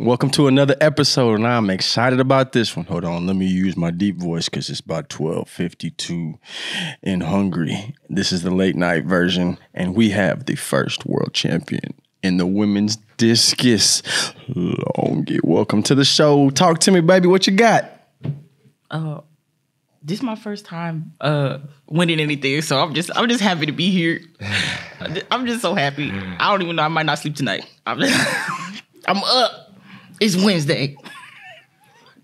Welcome to another episode, and I'm excited about this one. Hold on, let me use my deep voice because it's about 12:52 in Hungary. This is the late night version, and we have the first world champion in the women's discus. Longy, welcome to the show. Talk to me, baby. What you got? Uh, this is my first time uh winning anything, so I'm just I'm just happy to be here. I'm just so happy. I don't even know. I might not sleep tonight. I'm just, I'm up. It's Wednesday.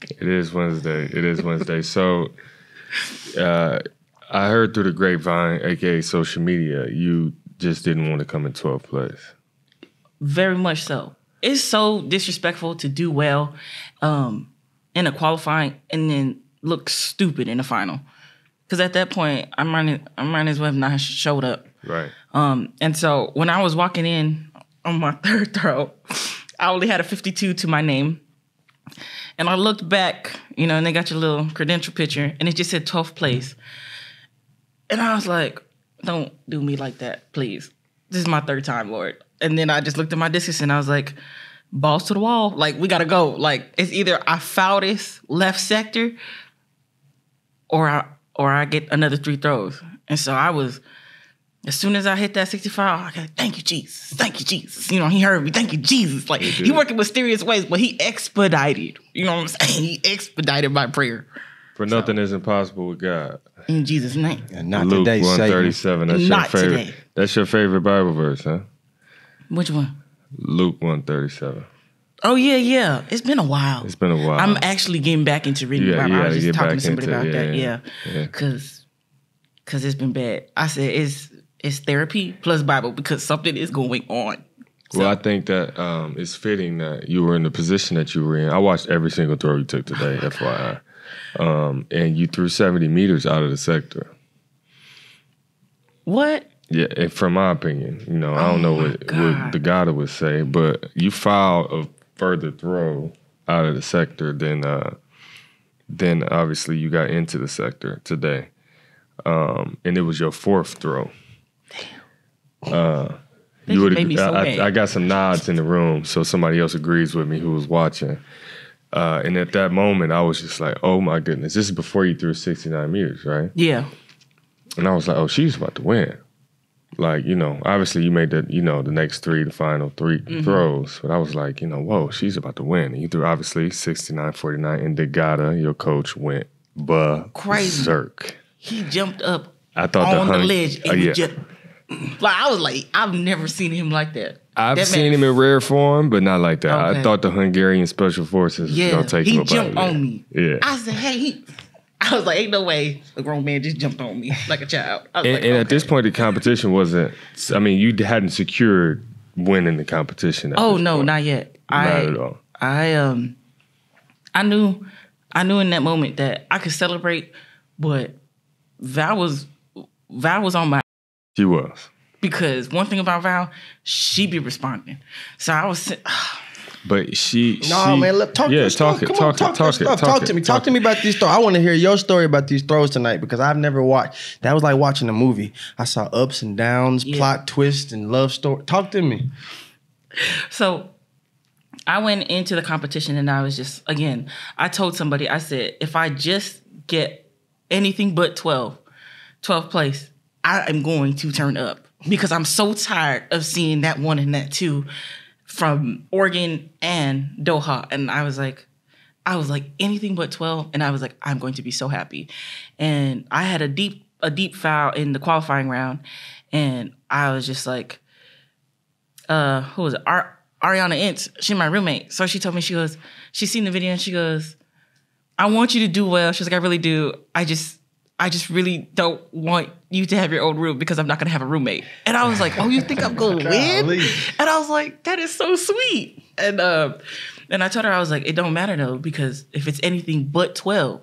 It is Wednesday. It is Wednesday. so, uh, I heard through the grapevine, aka social media, you just didn't want to come in 12th place. Very much so. It's so disrespectful to do well um, in a qualifying and then look stupid in the final. Because at that point, I might I might as well have not showed up. Right. Um, and so when I was walking in on my third throw, I only had a 52 to my name. And I looked back, you know, and they got your little credential picture, and it just said 12th place. And I was like, don't do me like that, please. This is my third time, Lord. And then I just looked at my discus and I was like, balls to the wall. Like, we gotta go. Like, it's either I foul this left sector or I or I get another three throws. And so I was as soon as I hit that 65, I got thank you, Jesus. Thank you, Jesus. You know, he heard me. Thank you, Jesus. Like he working mysterious ways, but he expedited. You know what I'm saying? He expedited my prayer. For nothing is impossible with God. In Jesus' name. And not Luke today, Satan. 137. That's Not your favorite. today. That's your favorite Bible verse, huh? Which one? Luke 137. Oh yeah, yeah. It's been a while. It's been a while. I'm actually getting back into reading Yeah, the Bible. you I was just talking to somebody into about it, that. yeah, Yeah. yeah. Cause cause it's been bad. I said it's it's therapy plus Bible because something is going on. well, I think that um, it's fitting that you were in the position that you were in. I watched every single throw you took today, FYI. Um, and you threw 70 meters out of the sector. What? Yeah, and from my opinion, you know, I don't know Oh what, God. what the God would say, but you filed a further throw out of the sector than uh then obviously you got into the sector today. Um, and it was your fourth throw. Uh, you would so I. I, got some nods in the room, so somebody else agrees with me who was watching. Uh, and at that moment, I was just like, "Oh my goodness!" This is before you threw 69 meters, right? Yeah. And I was like, oh, she's about to win. Like, you know, obviously you made the, you know, the next three, the final 3 Mm-hmm. throws. But I was like, you know, whoa, she's about to win. And you threw obviously 69 49. And Degata, your coach, went but Crazy. berserk. He jumped up I thought on the, the ledge and Uh, yeah. just like I was like, I've never seen him like that. I've That seen man- him in rare form, but not like that. I thought the Hungarian special forces was gonna take he him out jumped on me. Yeah. I said, hey, he, I was like, ain't no way a grown man just jumped on me like a child. And, like, and at this point, the competition wasn't. I mean, you hadn't secured winning the competition. Oh no, point. not yet. Not I, at all. I um, I knew, I knew in that moment that I could celebrate, but Val was, Val was on my She was. because one thing about Val, she be responding. So I was, But she, No, she, man. Look, talk yeah, your talk stuff. it, Come talk on, it, talk, talk it, talk Talk to me. Talk to me about these throws. I want to hear your story about these throws tonight because I've never watched. That was like watching a movie. I saw ups and downs, Yeah. plot twists, and love story. Talk to me. So I went into the competition and I was just again, I told somebody, I said, if I just get anything but 12, 12th place, I am going to turn up because I'm so tired of seeing that one and that two from Oregon and Doha. And I was like, I was like anything but 12 and I was like I'm going to be so happy. And I had a deep a deep foul in the qualifying round and I was just like uh who was it? Ar- Ariana Ince, she's my roommate. So she told me she goes she's seen the video and she goes I want you to do well. She's like I really do. I just I just really don't want you to have your own room because I'm not gonna have a roommate. And I was like, Oh, you think I'm gonna win? And I was like, that is so sweet. And uh, and I told her I was like, it don't matter though because if it's anything but twelve,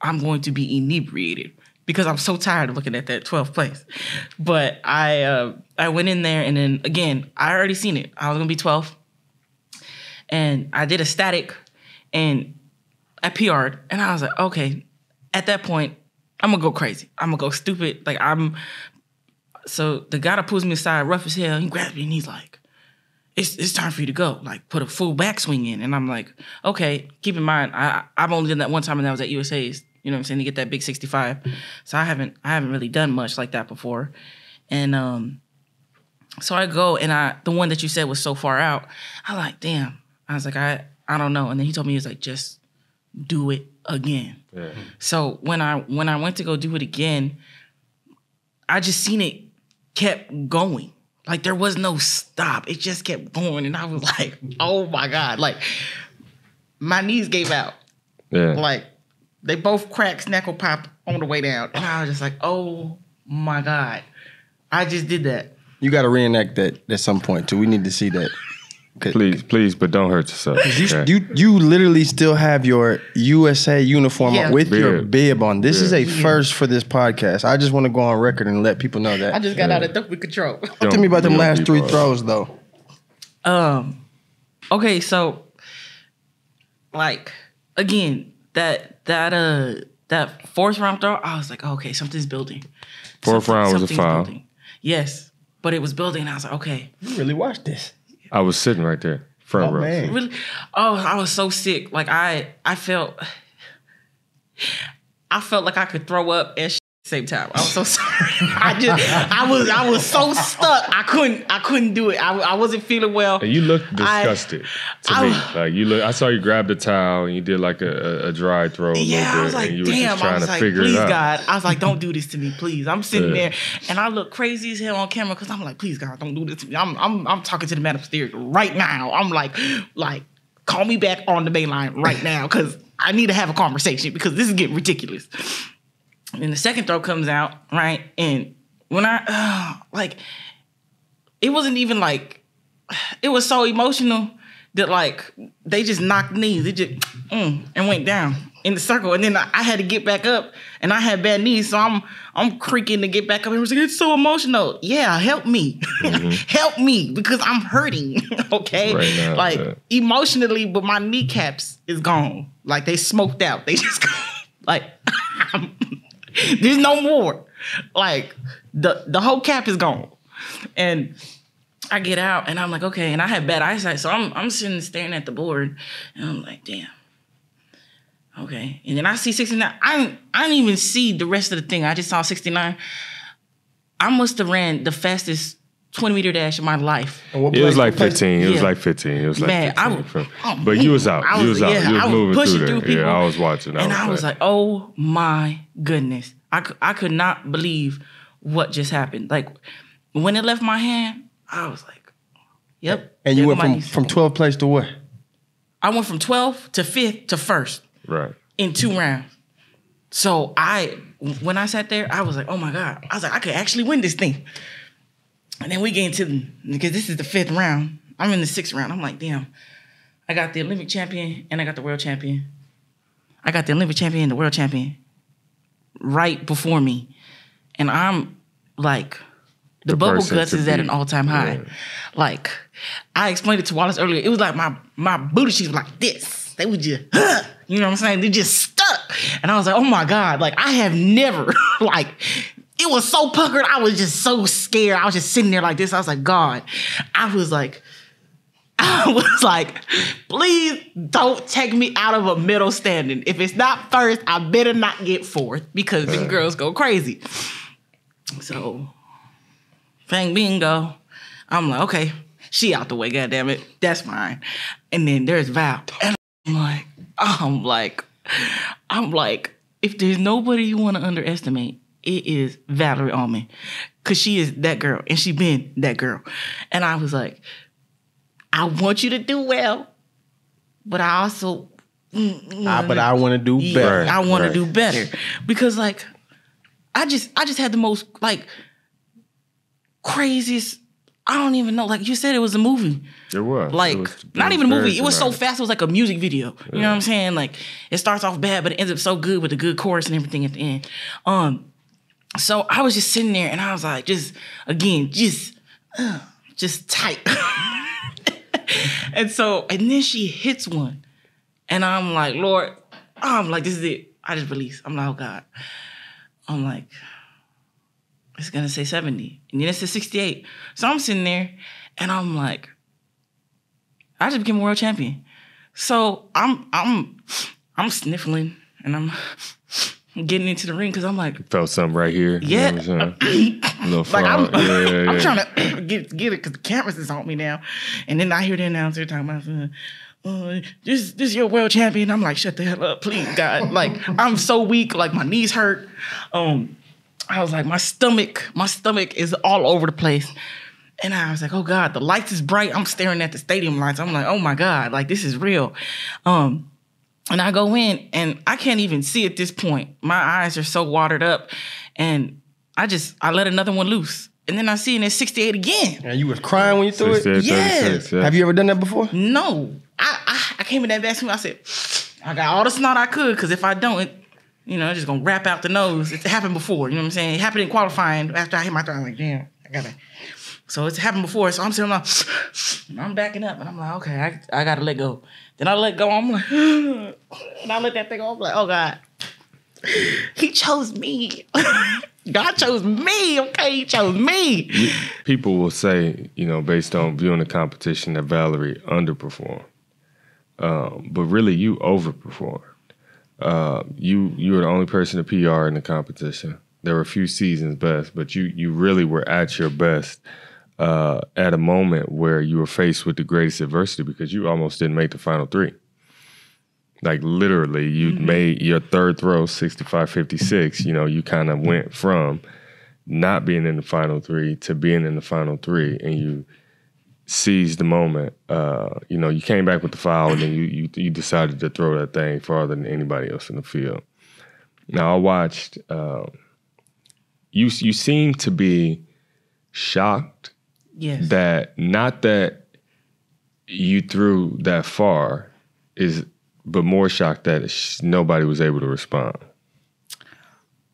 I'm going to be inebriated because I'm so tired of looking at that 12th place. But I uh, I went in there and then again I already seen it. I was gonna be 12. and I did a static, and I PR'd, and I was like, okay. At that point, I'm gonna go crazy. I'm gonna go stupid. Like I'm. So the guy that pulls me aside, rough as hell, he grabs me and he's like, it's it's time for you to go. Like put a full backswing in. And I'm like, okay, keep in mind, I I've only done that one time and that was at USA's, you know what I'm saying, to get that big 65. So I haven't I haven't really done much like that before. And um so I go and I the one that you said was so far out, I like, damn. I was like, I I don't know. And then he told me he was like, just do it again. Yeah. So when I when I went to go do it again, I just seen it kept going. Like there was no stop. It just kept going. And I was like, oh my God. Like my knees gave out. Yeah. Like they both cracked, snackle pop on the way down. And I was just like, oh my God. I just did that. You got to reenact that at some point too. We need to see that. 'Cause please, please, but don't hurt yourself. You, okay? you you literally still have your USA uniform Yeah. with your Bib. bib on. This is a Yeah. first for this podcast. I just want to go on record and let people know that. I just got out of doping control. Talk to me about them last three bro. throws though. Um. Okay, so like again, that that uh that fourth round throw, I was like, okay, something's building. Fourth Something- round was a foul. building. Yes, but it was building. And I was like, okay, You really watched this. I was sitting right there, front Oh row. man. really. Oh, I was so sick. Like I, I felt, I felt like I could throw up and. Shit at the Same time, I'm so sorry. I just, I was, I was so stuck. I couldn't, I couldn't do it. I, I wasn't feeling well. And you looked I- disgusted to I- me. Like you look, I saw you grab the towel and you did like a, a, dry throw a Yeah, little I was like, and you were damn. just I trying was to like, figure please. God. I was like, don't do this to me, please. I'm sitting Yeah. there and I look crazy as hell on camera because I'm like, please, God, don't do this to me. I'm, I'm, I'm talking to the man upstairs right now. I'm like, like, call me back on the main line right now because I need to have a conversation because this is getting ridiculous. And the second throw comes out, right? And when I, uh, like, it wasn't even like, it was so emotional that like they just knocked knees. It just mm, and went down in the circle, and then I, had to get back up, and I had bad knees, so I'm I'm creaking to get back up. And I was like, it's so emotional. Yeah, help me, help me because I'm hurting. okay, Mm-hmm. Right now, like yeah. emotionally, but my kneecaps is gone. Like they smoked out. They just like there's no more. Like the the whole cap is gone, and. I get out and I'm like, okay, and I have bad eyesight, so I'm I'm sitting staring at the board, and I'm like, damn. Okay, and then I see 69. I didn't, I didn't even see the rest of the thing. I just saw 69. I must have ran the fastest 20 meter dash of my life. It was like 15. It was like 15. It was like Man, I 15. was- from- oh, but you was out. I you was out. yeah, you was I was moving pushing through through there. people. Yeah, I was watching. and I was like, oh my goodness. I, I could not believe what just happened. Like when it left my hand, I was like, yep. And you went from from 12th place to what? I went from 12th to 5th to 1st right. in two rounds. So I, when I sat there, I was like, oh my God. I was like, I could actually win this thing. And then we get into because this is the fifth round. I'm in the sixth round. I'm like, damn, I got the Olympic champion and I got the world champion. I got the Olympic champion and the world champion right before me. And I'm like, the, The bubble guts is at an all time high. Yeah. Like, I explained it to Wallace earlier. It was like my my booty cheeks were like this. They were just, you know what I'm saying? They just stuck. And I was like, oh my God. Like, I have never, like, it was so puckered. I was just so scared. I was just sitting there like this. I was like, God. I was like, I was like, please don't take me out of a middle standing. If it's not first, I better not get fourth because the girls go crazy. So, Feng Bin go. I'm like, okay, she out the way, goddamn it. That's fine. And then there's Val. And I'm like, I'm like, I'm like, if there's nobody you want to underestimate, it is Valerie Allman. Cause she is that girl and she been that girl. And I was like, I want you to do well, but I also Ah, but I want to do yeah, better. I want right. to do better because like I just I just had the most like craziest. I don't even know. Like you said, it was a movie. It was. Like It was- not even a movie. It was so fast. It was like a music video. You know what I'm saying? Like it starts off bad, but it ends up so good with the good chorus and everything at the end. Um, so I was just sitting there and I was like, just again, just, uh, just tight. and so, and then she hits one, and I'm like, Lord, I'm like, this is it. I just release. I'm like, oh God. I'm like, it's gonna say 70. And then it says 68. So I'm sitting there and I'm like, I just became a world champion. So I'm I'm I'm sniffling and I'm getting into the ring because I'm like, Felt something right here. you yeah, know what I'm saying? A little like I'm, yeah, yeah, I'm yeah. trying to get get it because the cameras is on me now, and then I hear the announcer talking about. Uh, uh, this this your world champion. I'm like, shut the hell up, please, God. Like, I'm so weak. Like my knees hurt. Um, I was like, my stomach, my stomach is all over the place. And I was like, oh God, the lights is bright. I'm staring at the stadium lights. I'm like, oh my God, like this is real. Um, and I go in and I can't even see at this point. My eyes are so watered up. And I just I let another one loose. And then I see and it's 68 again. And you was crying when you threw it. Yes. yeah. Have you ever done that before? No. I I, I came in that bathroom, I said, I got all the snot I could, because if I don't, it, you know, it's just gonna wrap out the nose. It's happened before, you know what I'm saying? It happened in qualifying after I hit my throw. I'm like, damn, I gotta. So it's happened before. So I'm sitting like, I'm backing up, and I'm like, okay, I, I gotta let go. Then I let go. I'm like, and I let that thing go. I'm like, oh God, He chose me. God chose me. Okay, He chose me. People will say, you know, based on viewing the competition, that Valerie underperformed. Um, but really, you overperformed. Uh, you you were the only person to PR in the competition. There were a few seasons best, but you you really were at your best uh, at a moment where you were faced with the greatest adversity because you almost didn't make the final three. Like literally, you made your third throw 65 56. You know, you kind of went from not being in the final three to being in the final three, and you seized the moment. Uh, you know, you came back with the foul, and then you, you you decided to throw that thing farther than anybody else in the field. Now I watched. Uh, you you seem to be shocked Yes. that not that you threw that far is, but more shocked that sh- nobody was able to respond.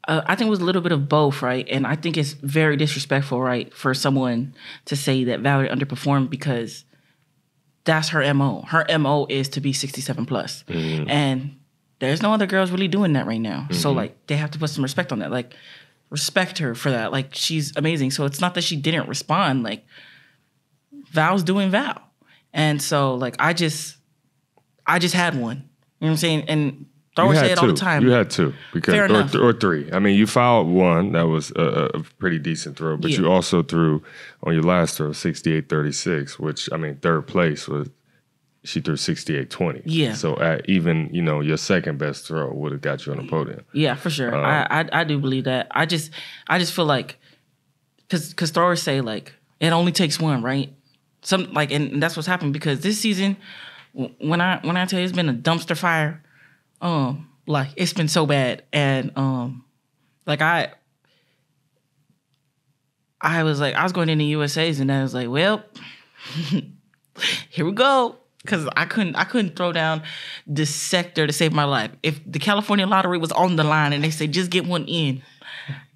uh, I think it was a little bit of both, right? And I think it's very disrespectful, right, for someone to say that Valerie underperformed because that's her mo. Her mo is to be sixty-seven plus, and there's no other girls really doing that right now. So like, they have to put some respect on that. Like, respect her for that. Like, she's amazing. So it's not that she didn't respond. Like, Val's doing Val, and so like, I just, I just had one. You know what I'm saying? And Thrower you say it two. all the time. You had two because Fair or, th- or three. I mean, you fouled one that was a, a pretty decent throw, but Yeah. you also threw on your last throw 68-36, which I mean, third place was she threw 68-20. Yeah. So at even you know your second best throw would have got you on the podium. Yeah, for sure. Um, I, I I do believe that. I just I just feel like because because throwers say like it only takes one, right? Some like and, and that's what's happened because this season when I when I tell you it's been a dumpster fire, um, like it's been so bad and um, like I. I was like, I was going into USA's, and I was like, well, here we go. Cause I couldn't, I couldn't throw down this sector to save my life. If the California lottery was on the line and they said just get one in,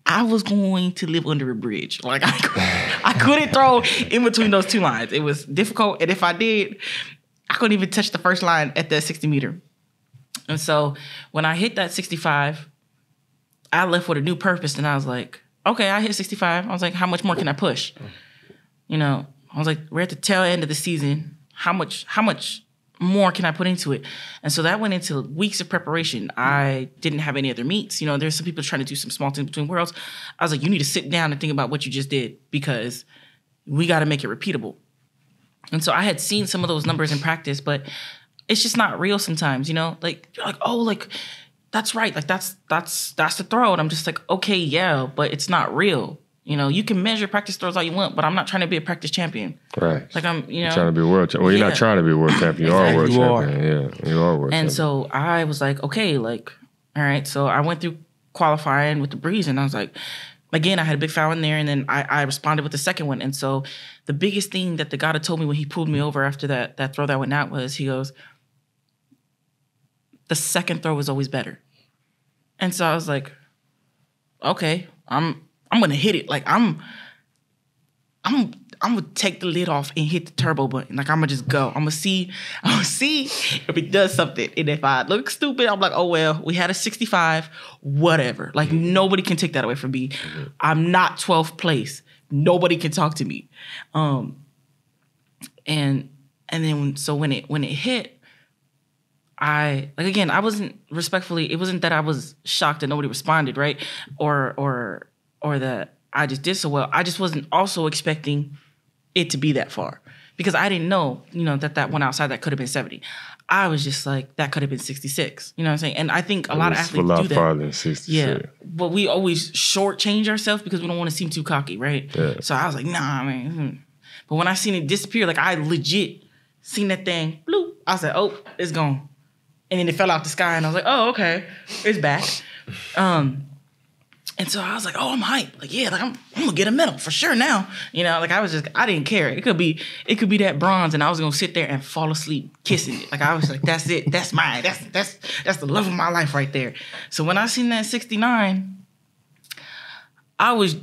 I was going to live under a bridge. Like I, I couldn't throw in between those two lines. It was difficult, and if I did, I couldn't even touch the first line at that sixty meter. And so when I hit that sixty-five, I left with a new purpose, and I was like, okay, I hit sixty-five. I was like, how much more can I push? You know, I was like, we're at the tail end of the season. How much? How much more can I put into it? And so that went into weeks of preparation. I didn't have any other meets. You know, there's some people trying to do some small things between worlds. I was like, you need to sit down and think about what you just did because we got to make it repeatable. And so I had seen some of those numbers in practice, but it's just not real sometimes, you know? Like you're like, oh, like that's right. Like that's that's that's the throw. And I'm just like, okay, yeah, but it's not real. You know, you can measure practice throws all you want, but I'm not trying to be a practice champion. Right. Like I'm, you know, trying to be a world champion. Well, you're Yeah. not trying to be a world champion. You are a world You are. champion. Yeah, you are a world And champion. so I was like, okay, like, all right. So I went through qualifying with the breeze, and I was like, again, I had a big foul in there, and then I, I responded with the second one. And so the biggest thing that the guy had told me when he pulled me over after that that throw that went out was he goes, the second throw was always better. And so I was like, okay, I'm I'm gonna hit it. Like I'm I'm I'm gonna take the lid off and hit the turbo button. Like I'm gonna just go. I'm gonna see. I'm gonna see if it does something. And if I look stupid, I'm like, oh well, we had a 65, whatever. Like nobody can take that away from me. I'm not 12th place. Nobody can talk to me. Um, and and then so when it when it hit, I like again I wasn't respectfully. It wasn't that I was shocked that nobody responded, right? Or or or that I just did so well. I just wasn't also expecting it to be that far because I didn't know, you know, that that one outside that could have been 70. I was just like, that could have been 66. You know what I'm saying? And I think a lot of athletes a lot do that. farther than 66. Yeah. But we always shortchange ourselves because we don't want to seem too cocky, right? Yeah. So I was like, nah, man. hmm. But when I seen it disappear, like I legit seen that thing, bloop. I said, like, oh, it's gone. And then it fell out the sky, and I was like, oh, okay, it's back. Um, and so I was like, oh, I'm hyped. Like, yeah, like I'm, I'm gonna get a medal for sure now. You know, like I was just, I didn't care. It could be, it could be that bronze, and I was gonna sit there and fall asleep kissing it. Like I was like, that's it, that's mine. That's that's that's the love of my life right there. So when I seen that 69, I was.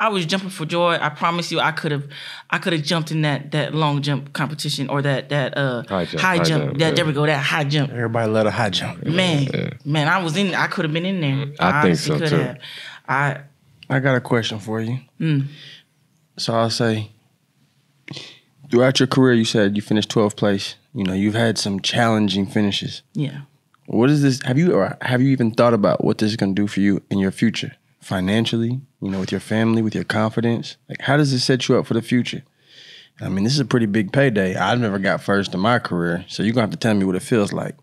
I was jumping for joy. I promise you, I could have, I could have jumped in that that long jump competition or that that uh High jump, high jump. jump, that yeah. there we go, that high jump. Everybody let a high jump. Man, man, I was in. I could have been in there. I think so, too. have. I I got a question for you. Hmm. So I'll say, throughout your career, you said you finished 12th place. You know, you've had some challenging finishes. yeah. What is this? Have you or have you even thought about what this is going to do for you in your future, financially? You know, with your family, with your confidence. Like, how does this set you up for the future? I mean, this is a pretty big payday. I've never got first in my career, so you're gonna have to tell me what it feels like.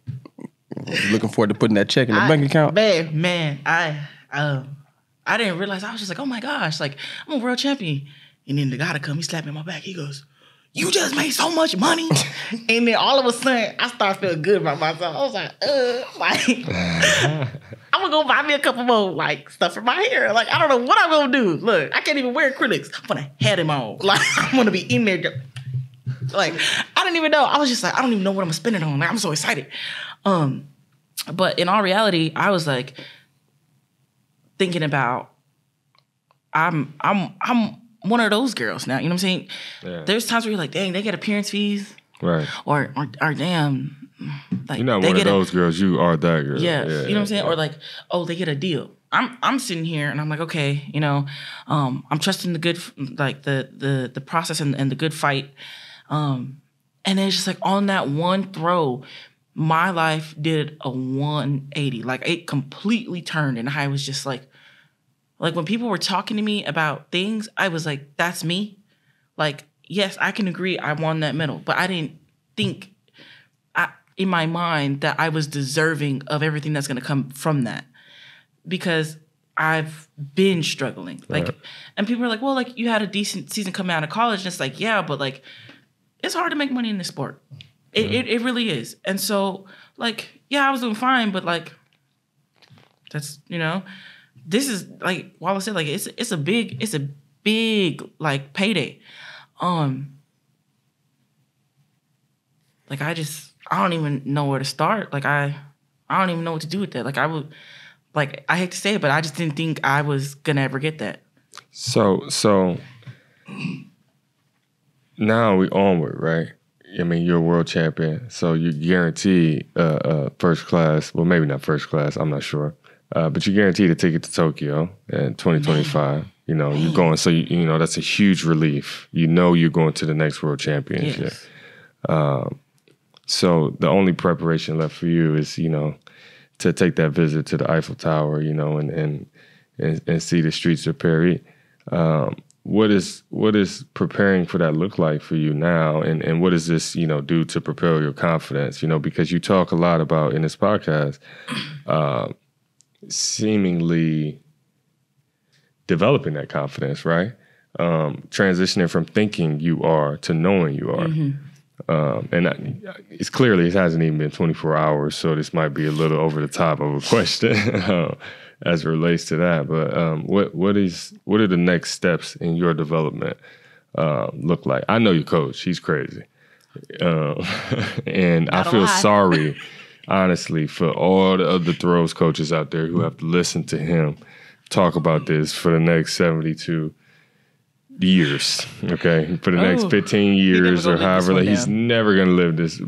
Looking forward to putting that check in the I- bank account. Man, man, I um, I didn't realize. I was just like, oh my gosh, like I'm a world champion. And then the guy to come, he slapped me on my back. He goes, "You just made so much money." and then all of a sudden, I started feeling good about myself. I was like, uh, like I'm gonna buy me a couple more like stuff for my hair. Like I don't know what I'm gonna do. Look, I can't even wear acrylics. I'm gonna head him on. Like I'm gonna be in there. Like I didn't even know. I was just like, I don't even know what I'm gonna spend it on. Like I'm so excited. Um, but in all reality, I was like thinking about I'm I'm I'm one of those girls now. You know what I'm saying? Yeah. There's times where you're like, dang, they get appearance fees, Right. or or, or damn, like You're not they one of get a- those girls. You are that girl. yeah, you know what I'm saying? yeah. Or like, oh, they get a deal. I'm I'm sitting here and I'm like, okay, you know, um, I'm trusting the good, like the the the process and, and the good fight. Um, and then it's just like on that one throw, my life did a 180. Like it completely turned, and I was just like, like when people were talking to me about things, I was like, that's me. Like, yes, I can agree, I won that medal, but I didn't think in my mind that I was deserving of everything that's going to come from that because I've been struggling. Like, Right. and people are like, well, like you had a decent season coming out of college. And it's like, yeah, but like, it's hard to make money in this sport. It, it, it really is. And so, like, yeah, I was doing fine, but like, that's, you know, this is like Wallace said, like, it's, it's a big, it's a big, like, payday. Um, like I just I don't even know where to start. Like I I don't even know what to do with that. Like I would like I hate to say it, but I just didn't think I was gonna ever get that. So so now we onward, right? I mean, you're a world champion, so you guarantee uh, uh, first class. Well, maybe not first class. I'm not sure, uh, but you're guaranteed a ticket to Tokyo in 2025. You know, you're going, so you, you know that's a huge relief. You know, you're going to the next world championship. Yes. So the only preparation left for you is, you know, to take that visit to the Eiffel Tower, you know, and and and, and see the streets of Paris. Um, what is what is preparing for that look like for you now, and and what does this you know do to propel your confidence? You know, because you talk a lot about in this podcast, uh, seemingly developing that confidence, right? Um, transitioning from thinking you are to knowing you are. Um, and I, it's clearly it hasn't even been 24 hours, so this might be a little over the top of a question uh, as it relates to that. But um, what what is what are the next steps in your development uh, look like? I know your coach; he's crazy, um, and I Not a feel sorry, honestly, for all the other throws coaches out there who have to listen to him talk about this for the next 72 years. Okay, for the next Oh, 15 years or however, one like, he's never gonna live this.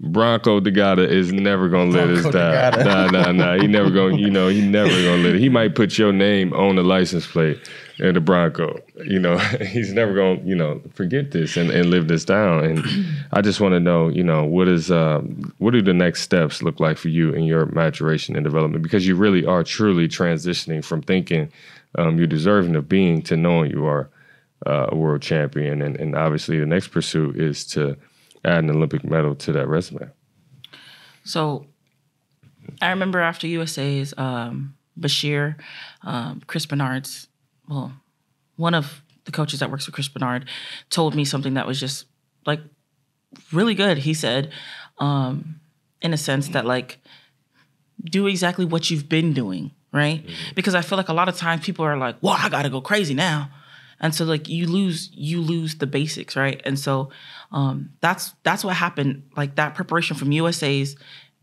Bronco Degata is never gonna let us Bronco die. Degata. Nah, nah, nah. He never gonna, you know, he never gonna let it. He might put your name on the license plate in the Bronco. You know, he's never gonna, you know, forget this and, and live this down. And I just want to know, you know, what is, um, what do the next steps look like for you in your maturation and development? Because you really are truly transitioning from thinking um, you're deserving of being to knowing you are uh, a world champion. And, and obviously, the next pursuit is to add an Olympic medal to that resume. So I remember after USA's um, Bashir, um, Chris Bernard's, well, one of the coaches that works with Chris Bernard told me something that was just like really good. He said, um, in a sense, that like, do exactly what you've been doing, right? Because I feel like a lot of times people are like, well, I gotta go crazy now. And so like you lose you lose the basics, right? And so um that's that's what happened. Like that preparation from USA's,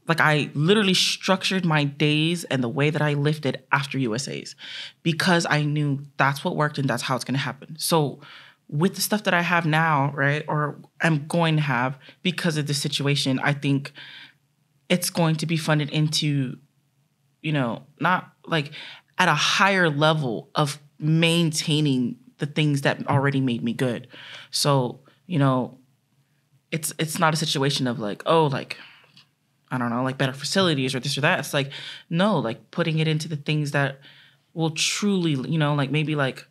like I literally structured my days and the way that I lifted after USA's because I knew that's what worked and that's how it's gonna happen. So with the stuff that I have now, right, or I'm going to have because of the situation, I think it's going to be funded into, you know, not like at a higher level of maintaining the things that already made me good. So, you know, it's it's not a situation of like, oh, like I don't know, like better facilities or this or that. It's like, no, like putting it into the things that will truly, you know, like maybe like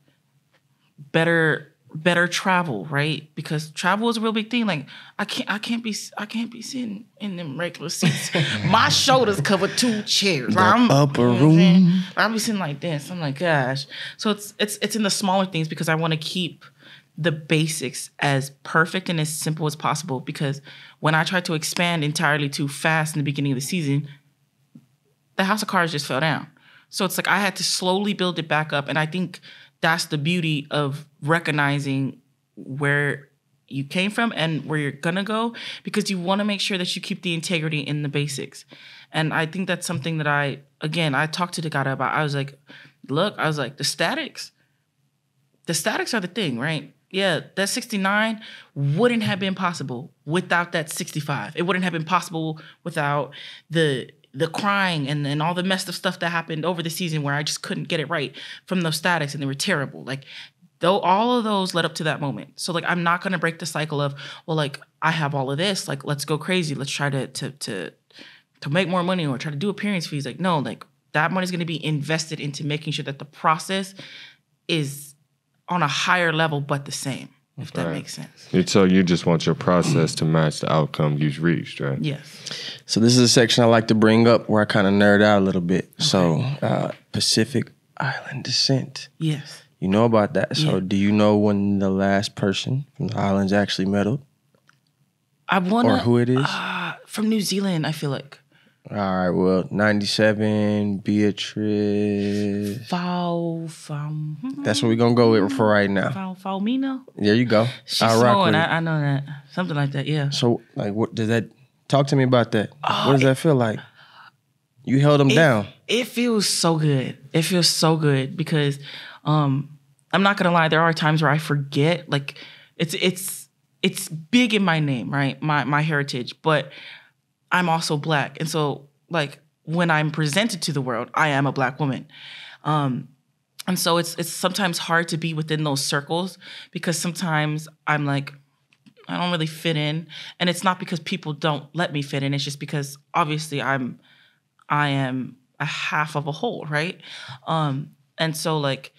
better better travel, right? Because travel is a real big thing. Like I can't I can't be I can't be sitting in them regular seats. My shoulders cover two chairs. I'm upper you know what I'm room. I'll be sitting like this. I'm like, gosh. So it's it's it's in the smaller things because I want to keep the basics as perfect and as simple as possible. Because when I tried to expand entirely too fast in the beginning of the season, the house of cards just fell down. So it's like I had to slowly build it back up. And I think that's the beauty of recognizing where you came from and where you're gonna go because you want to make sure that you keep the integrity in the basics. And I think that's something that I again I talked to the guy about. I was like, look, I was like, the statics, the statics are the thing, right? Yeah, that 69 wouldn't have been possible without that 65. It wouldn't have been possible without the the crying and, and all the messed up stuff that happened over the season where I just couldn't get it right from those statics and they were terrible. Like though all of those led up to that moment. So like I'm not gonna break the cycle of, well, like I have all of this, like let's go crazy. Let's try to to to to make more money or try to do appearance fees. Like, no, like that money's gonna be invested into making sure that the process is on a higher level but the same, if that Right. makes sense. And So you just want your process to match the outcome you've reached, right? Yes. So this is a section I like to bring up where I kind of nerd out a little bit. So uh, Pacific Island descent. Yes. You know about that. So Yeah. do you know when the last person from the islands actually medaled I wanna or who it is? uh, from New Zealand, I feel like. All right. Well, ninety-seven, Beatrice. Fal Fal That's what we're gonna go with for right now. Fal. There you go. She's rock with. I, I know that. Something like that, yeah. So, like, what does that? Talk to me about that. what does that feel like? You held them down. It feels so good. It feels so good because um I'm not gonna lie, there are times where I forget. Like it's it's it's big in my name, right? My my heritage, but I'm also black. And so like when I'm presented to the world, I am a black woman. Um and so it's it's sometimes hard to be within those circles because sometimes I'm like I don't really fit in. And it's not because people don't let me fit in. It's just because obviously I'm I am a half of a whole, right? Um, and so like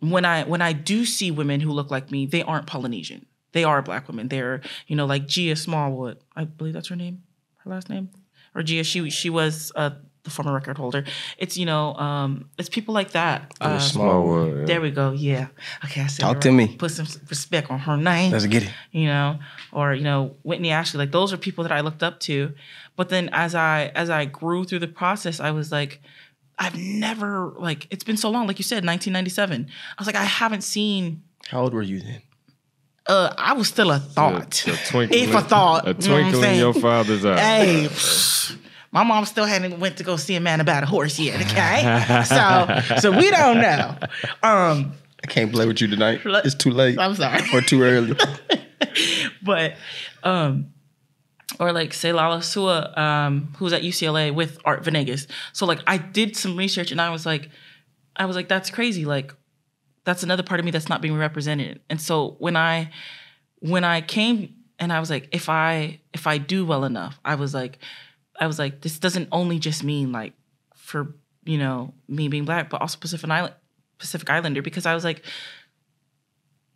when I when I do see women who look like me, they aren't Polynesian. They are black women. They're, you know, like Gia Smallwood. I believe that's her name, her last name. Or Gia, she she was uh, the former record holder. It's, you know, um, it's people like that. Uh, Smallwood, yeah. There we go. Yeah. Okay, I said Talk to right. me. Put some respect on her name Let's get it. you know, or you know, Whitney Ashley. Like those are people that I looked up to. But then as I as I grew through the process, I was like, I've never like it's been so long. Like you said, 1997. I was like, I haven't seen. How old were you then? Uh, I was still a thought. A, a twinkle, if a thought, a you know twinkle in your father's eye. Hey, my mom still hadn't went to go see a man about a horse yet. Okay, so so we don't know. Um, I can't play with you tonight. It's too late I'm sorry. or too early. but um or like Seilala Sua, um, who's at UCLA with Art Venegas. So like I did some research and I was like, I was like, that's crazy. Like that's another part of me that's not being represented. And so when I when I came and I was like, if I if I do well enough, I was like, I was like, this doesn't only just mean like for you know me being black, but also Pacific Island Pacific Islander because I was like,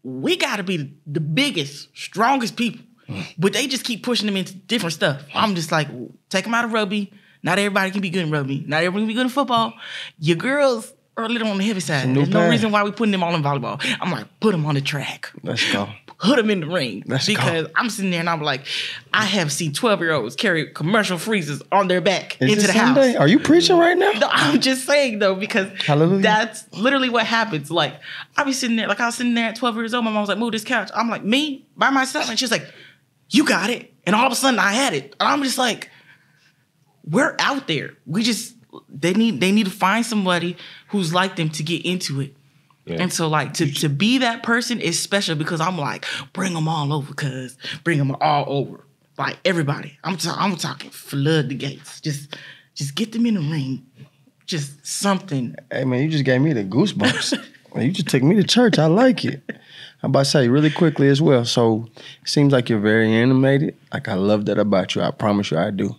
we got to be the biggest, strongest people, mm. but they just keep pushing them into different stuff. I'm just like, take them out of rugby. Not everybody can be good in rugby. Not everybody can be good in football. Your girls are a little on the heavy side. There's no path. reason why we putting them all in volleyball. I'm like, put them on the track Let's go. put them in the ring Let's go. because I'm sitting there and I'm like, I have seen 12 year olds carry commercial freezers on their back Is into the Sunday? house. Are you preaching right now? No, I'm just saying though because Hallelujah. that's literally what happens. Like I be sitting there, like I was sitting there at 12 years old. My mom was like, "Move this couch." I'm like, "Me by myself," and she's like, "You got it." And all of a sudden, I had it, and I'm just like, "We're out there. We just they need they need to find somebody who's like them to get into it." Yeah. And so, like to to be that person is special because I'm like, bring them all over, cuz bring them all over, like everybody. I'm ta- I'm talking flood the gates. Just just get them in the ring. Just something. Hey man, you just gave me the goosebumps. you just took me to church. I like it. I'm about to say really quickly as well. So it seems like you're very animated. Like I love that about you. I promise you I do.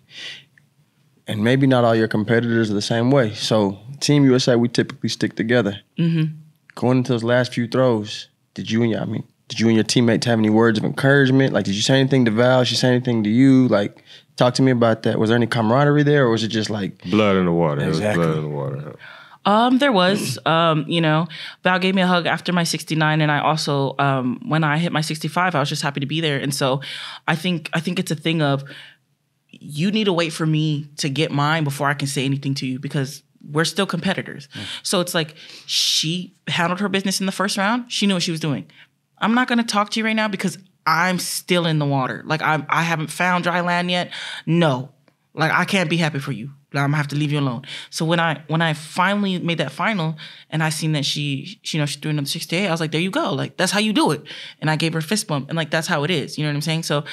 And maybe not all your competitors are the same way. So Team USA, we typically stick together. Mm-hmm. Going into those last few throws, did you and your I mean, did you and your teammates have any words of encouragement? Like, did you say anything to Val? She say anything to you? Like, talk to me about that. Was there any camaraderie there, or was it just like Blood in the water. It Exactly. was blood in the water. Um, there was, um, you know, Val gave me a hug after my 69, and I also, um, when I hit my 65, I was just happy to be there. And so, I think, I think it's a thing of you need to wait for me to get mine before I can say anything to you because we're still competitors. So it's like she handled her business in the first round. She knew what she was doing. I'm not going to talk to you right now because I'm still in the water. Like I, I haven't found dry land yet. No, like I can't be happy for you. Like, I'm gonna have to leave you alone. So when I when I finally made that final and I seen that she, she you know she threw another 68, I was like, there you go. Like that's how you do it. And I gave her a fist bump and like that's how it is. You know what I'm saying? So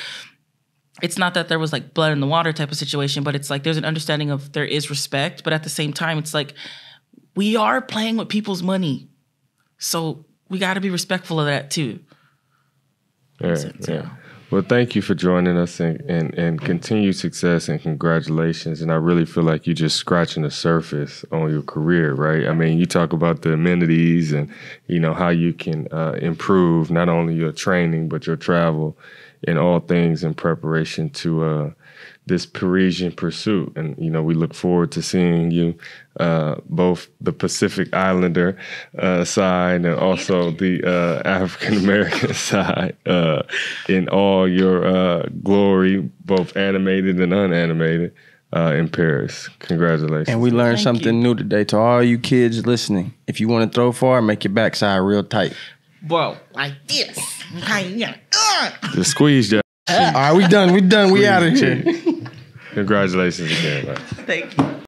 it's not that there was like blood in the water type of situation, but it's like there's an understanding of there is respect, but at the same time, it's like we are playing with people's money. So we got to be respectful of that too. Yeah, sense, yeah. yeah. Well, thank you for joining us and, and, and continued success and congratulations. And I really feel like you're just scratching the surface on your career, right? I mean, you talk about the amenities and, you know, how you can uh, improve not only your training, but your travel and all things in preparation to uh, this Parisian pursuit. And, you know, we look forward to seeing you uh, both the Pacific Islander uh, side and also the uh, African American side uh, in all your uh, glory, both animated and unanimated, uh, in Paris. Congratulations. And we learned Thank something new today to all you kids listening. If you want to throw far, make your backside real tight. Bro, like this. Okay, yeah. Just squeeze that. All right, we done. We done. We out of here. Congratulations again, man. Thank you.